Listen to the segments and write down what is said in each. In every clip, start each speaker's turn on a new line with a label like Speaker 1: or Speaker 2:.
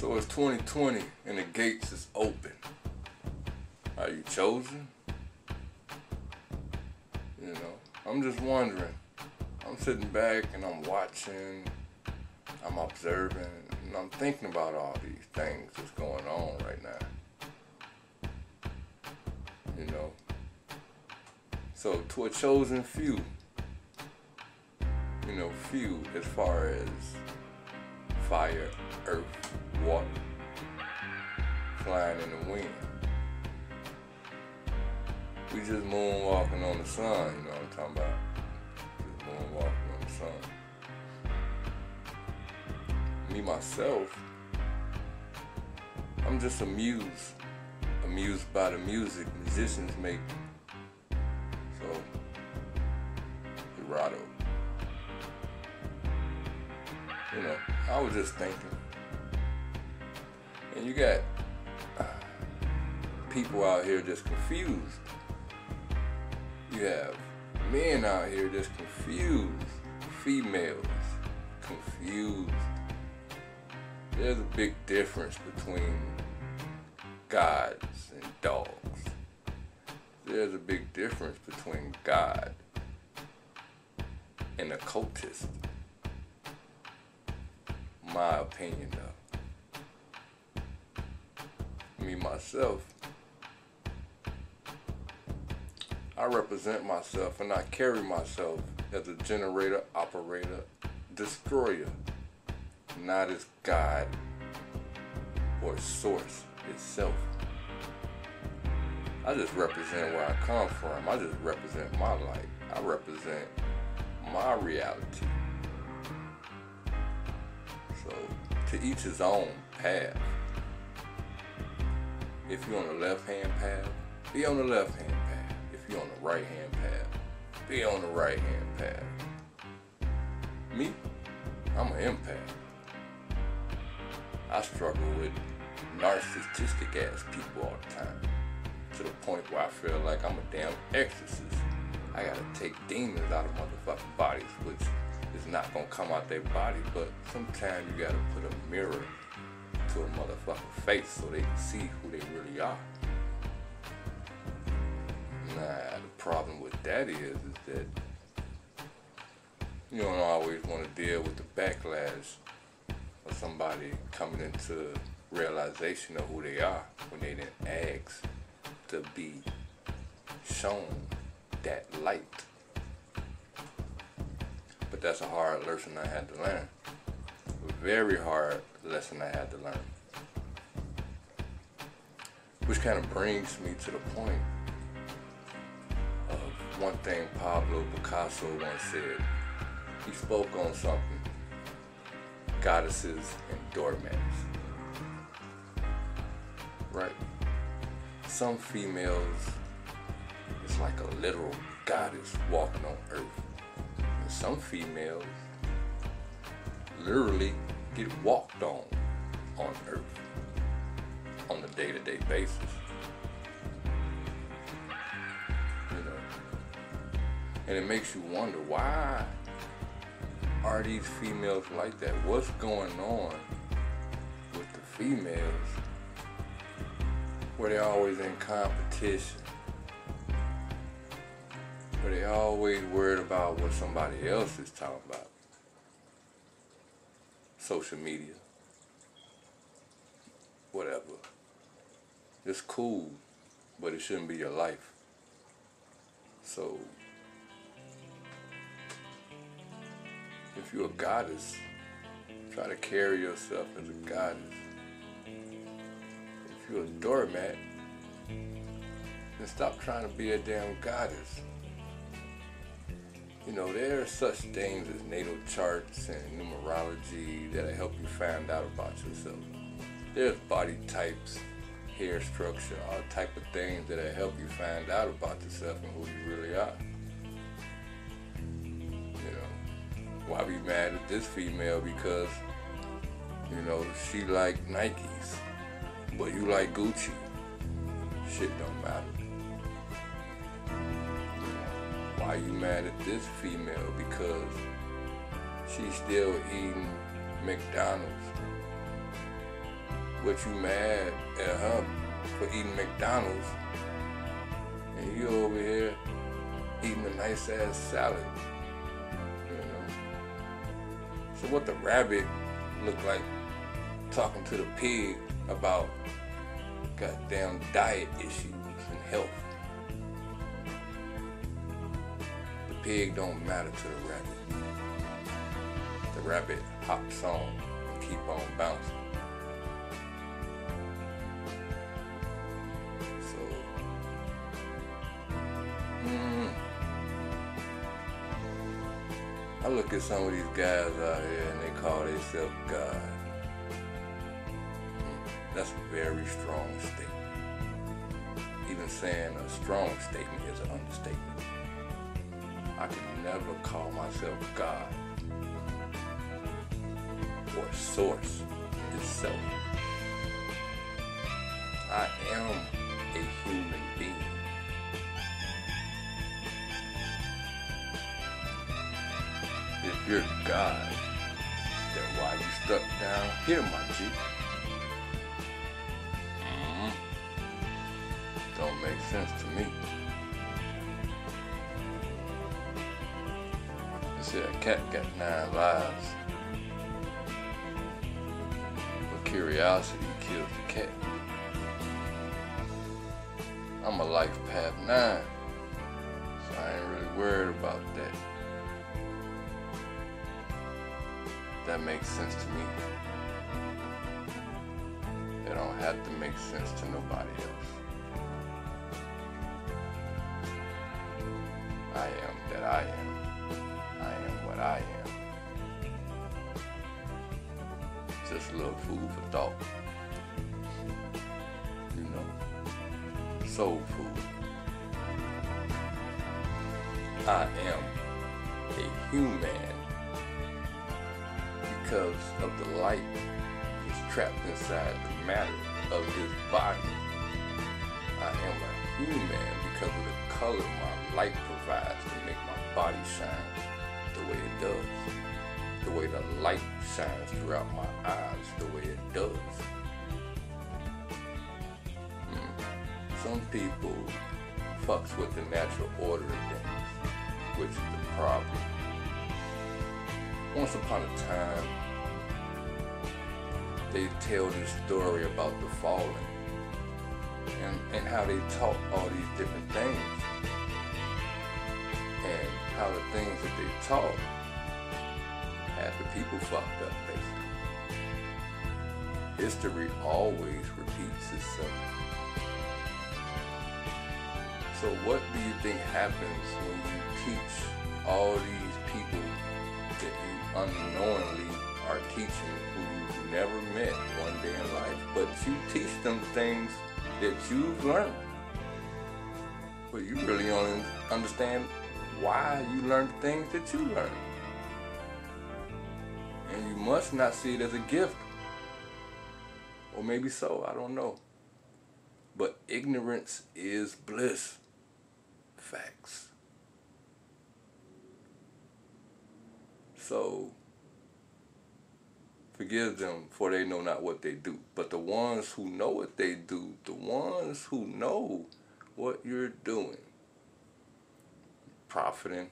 Speaker 1: So it's 2020 and the gates is open. Are you chosen? You know, I'm just wondering. I'm sitting back and I'm watching, I'm observing, and I'm thinking about all these things that's going on right now. You know. So to a chosen few, you know, few as far as fire, earth, water, flying in the wind. We just moonwalking on the sun, you know what I'm talking about? Just moonwalking on the sun. Me, myself, I'm just amused. Amused by the music musicians make. So, Gerardo. You know, I was just thinking. And you got uh, people out here just confused. You have men out here just confused. Females confused. There's a big difference between gods and dogs. There's a big difference between God and a cultist my opinion though. Me myself, I represent myself and I carry myself as a generator, operator, destroyer, not as God or source itself. I just represent where I come from. I just represent my life. I represent my reality. So, to each his own path. If you're on the left hand path, be on the left hand path. If you're on the right hand path, be on the right hand path. Me, I'm an empath. I struggle with narcissistic ass people all the time. To the point where I feel like I'm a damn exorcist. I gotta take demons out of motherfucking bodies, which is not gonna come out their body, but sometimes you gotta put a mirror to a motherfucking face so they can see who they really are. Nah, the problem with that is, is that you don't always want to deal with the backlash of somebody coming into realization of who they are when they didn't ask to be shown that light. But that's a hard lesson I had to learn. Very hard lesson I had to learn. Which kind of brings me to the point of one thing Pablo Picasso once said. He spoke on something goddesses and doormats. Right? Some females, it's like a literal goddess walking on earth And some females literally get walked on on earth on a day-to-day basis. You know. And it makes you wonder why are these females like that? What's going on with the females where they're always in competition? But they always worried about what somebody else is talking about. Social media. Whatever. It's cool, but it shouldn't be your life. So, if you're a goddess, try to carry yourself as a goddess. If you're a doormat, then stop trying to be a damn goddess. You know, there are such things as natal charts and numerology that'll help you find out about yourself. There's body types, hair structure, all type of things that'll help you find out about yourself and who you really are. You know, why be mad at this female because, you know, she like Nikes, but you like Gucci. Shit don't matter. Why you mad at this female? Because she's still eating McDonald's. but you mad at her for eating McDonald's, and you over here eating a nice ass salad. You know. So what the rabbit look like talking to the pig about goddamn diet issues and health. Pig don't matter to the rabbit. The rabbit hops on and keep on bouncing. Hmm. I look at some of these guys out here and they call themselves God. That's a very strong statement. Even saying a strong statement is an understatement. I can never call myself God or source itself. I am a human being. If you're God, then why you stuck down here, my G? Mm-hmm. Don't make sense to me. Said a cat got nine lives. But curiosity kills the cat. I'm a life path nine, so I ain't really worried about that. that makes sense to me. It don't have to make sense to nobody else. I am that I am. I am. Just a little food for thought. You know, soul food. I am a human because of the light that's trapped inside the matter of his body. I am a human because of the color my light provides to make my body shine the way it does. The way the light shines throughout my eyes the way it does. Hmm. Some people fucks with the natural order of things, which is the problem. Once upon a time, they tell this story about the fallen and, and how they taught all these different things how the things that they taught had the people fucked up basically. History always repeats itself. So what do you think happens when you teach all these people that you unknowingly are teaching who you've never met one day in life, but you teach them things that you've learned. But you really only understand why you learned things that you learn. And you must not see it as a gift. Or maybe so, I don't know. But ignorance is bliss. Facts. So forgive them for they know not what they do. But the ones who know what they do, the ones who know what you're doing, profiting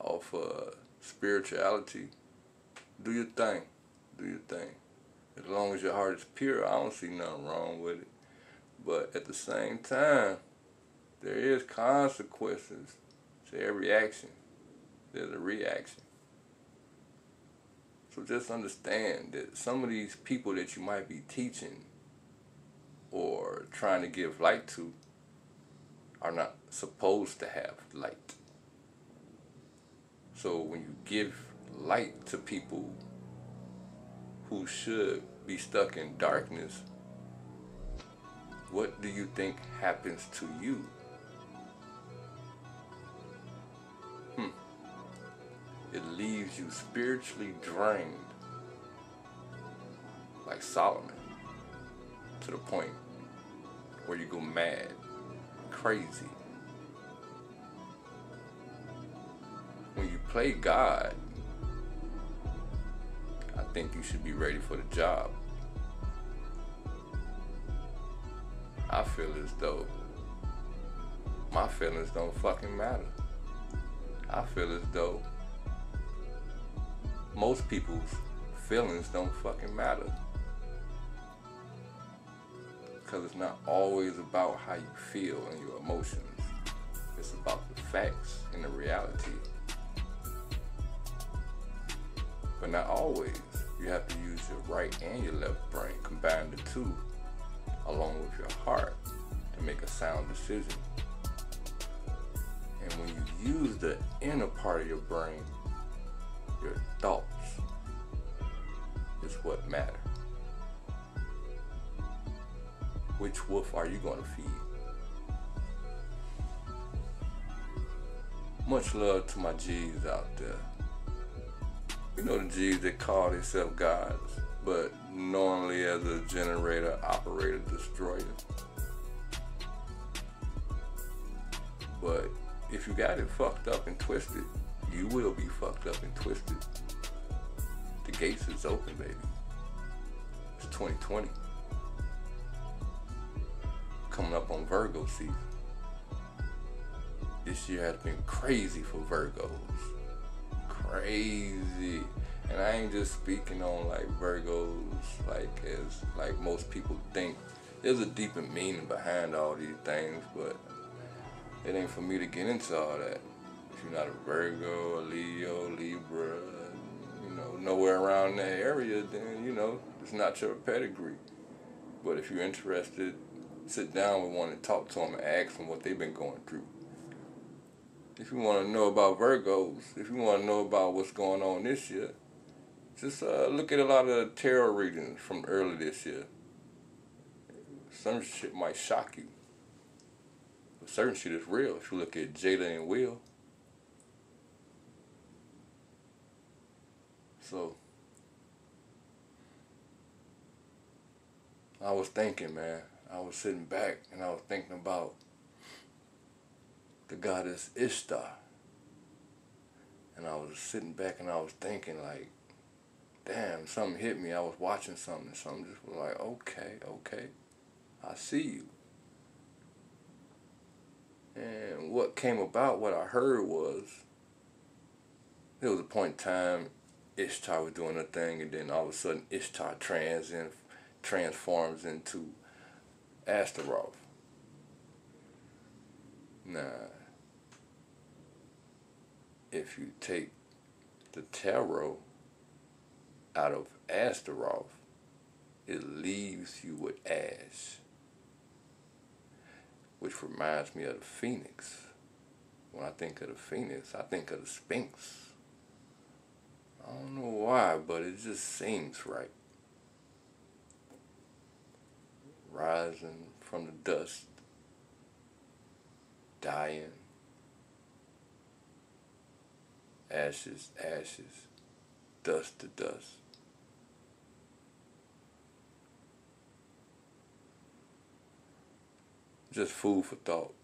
Speaker 1: off uh, spirituality, do your thing. Do your thing. As long as your heart is pure, I don't see nothing wrong with it. But at the same time, there is consequences to every action. There's a reaction. So just understand that some of these people that you might be teaching or trying to give light to are not supposed to have light. So when you give light to people who should be stuck in darkness, what do you think happens to you? Hmm. it leaves you spiritually drained, like Solomon, to the point where you go mad, crazy. play God, I think you should be ready for the job. I feel as though my feelings don't fucking matter. I feel as though most people's feelings don't fucking matter. Because it's not always about how you feel and your emotions. It's about the facts and the reality but not always. You have to use your right and your left brain, combine the two, along with your heart, to make a sound decision. And when you use the inner part of your brain, your thoughts, is what matter. Which wolf are you going to feed? Much love to my G's out there. You know the G's that call themselves gods, but normally as a generator, operator, destroyer. But if you got it fucked up and twisted, you will be fucked up and twisted. The gates is open, baby. It's 2020. Coming up on Virgo season. This year has been crazy for Virgos. Crazy. And I ain't just speaking on like Virgos like as like most people think. There's a deeper meaning behind all these things, but it ain't for me to get into all that. If you're not a Virgo, a Leo, Libra, you know, nowhere around that area, then, you know, it's not your pedigree. But if you're interested, sit down with one and talk to them and ask them what they've been going through. If you want to know about Virgos, if you want to know about what's going on this year, just uh, look at a lot of tarot readings from early this year. Some shit might shock you. But certain shit is real. If you look at Jada and Will. So I was thinking, man. I was sitting back and I was thinking about the goddess Ishtar. And I was sitting back and I was thinking like, damn, something hit me. I was watching something and something just was like, okay, okay, I see you. And what came about, what I heard was, there was a point in time Ishtar was doing a thing, and then all of a sudden Ishtar trans in, transforms into Astaroth. Now, if you take the tarot out of Astaroth, it leaves you with ash which reminds me of the phoenix. When I think of the phoenix, I think of the sphinx. I don't know why, but it just seems right. Rising from the dust, dying, ashes, ashes, dust to dust. Just food for thought.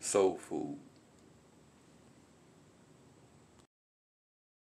Speaker 1: Soul food.